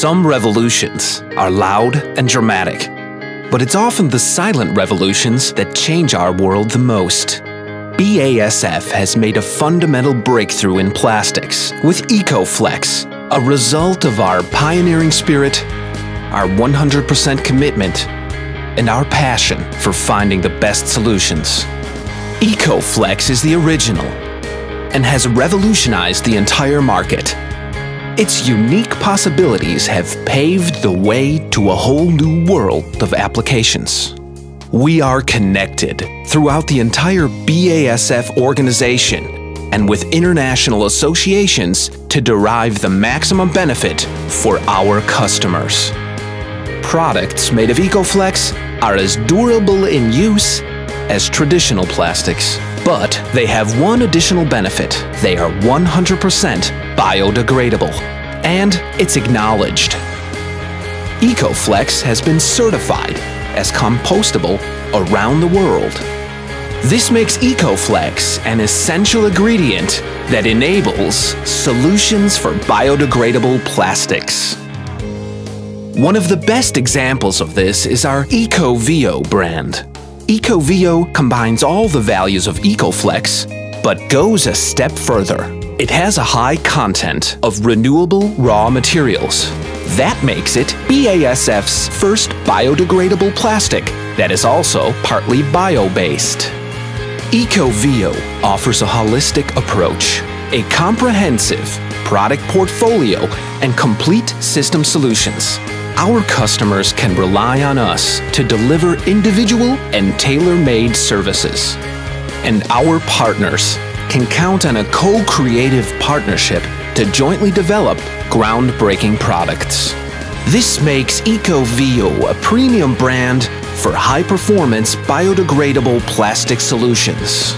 Some revolutions are loud and dramatic, but it's often the silent revolutions that change our world the most. BASF has made a fundamental breakthrough in plastics with EcoFlex, a result of our pioneering spirit, our 100% commitment, and our passion for finding the best solutions. EcoFlex is the original and has revolutionized the entire market. Its unique possibilities have paved the way to a whole new world of applications. We are connected throughout the entire BASF organization and with international associations to derive the maximum benefit for our customers. Products made of EcoFlex are as durable in use as traditional plastics. But they have one additional benefit. They are 100% biodegradable. And it's acknowledged. EcoFlex has been certified as compostable around the world. This makes EcoFlex an essential ingredient that enables solutions for biodegradable plastics. One of the best examples of this is our EcoVio brand. EcoVio combines all the values of EcoFlex, but goes a step further. It has a high content of renewable raw materials. That makes it BASF's first biodegradable plastic that is also partly bio-based. EcoVio offers a holistic approach, a comprehensive product portfolio, and complete system solutions our customers can rely on us to deliver individual and tailor-made services. And our partners can count on a co-creative partnership to jointly develop groundbreaking products. This makes EcoVio a premium brand for high-performance biodegradable plastic solutions.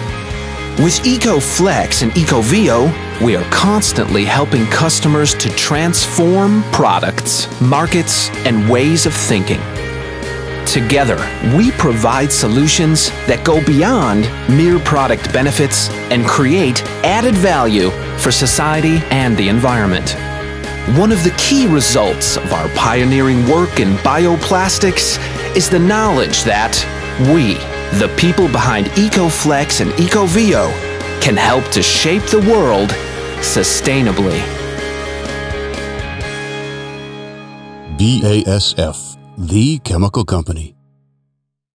With EcoFlex and EcoVio, we are constantly helping customers to transform products, markets, and ways of thinking. Together, we provide solutions that go beyond mere product benefits and create added value for society and the environment. One of the key results of our pioneering work in bioplastics is the knowledge that we, the people behind EcoFlex and EcoVio, can help to shape the world sustainably. BASF, the chemical company.